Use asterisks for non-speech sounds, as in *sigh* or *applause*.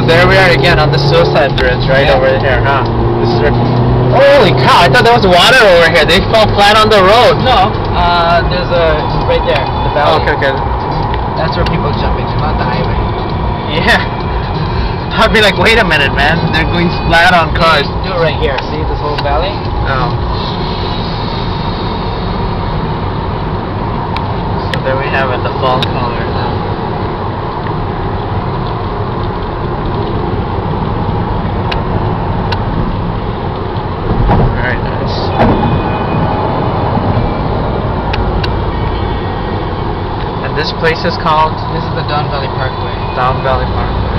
So there we are again on the suicide bridge right Yeah. over here, huh? This is Holy cow, I thought there was water over here. They fell flat on the road. No, uh, there's a right there, the valley. Okay, okay. That's where people jump into, not the highway. Yeah. *laughs* I'd be like, wait a minute, man. They're going flat on cars. Do it right here. See this whole valley? Oh. So there we have it, the fall color. This place is called This is the Don Valley Parkway. Down Valley Parkway.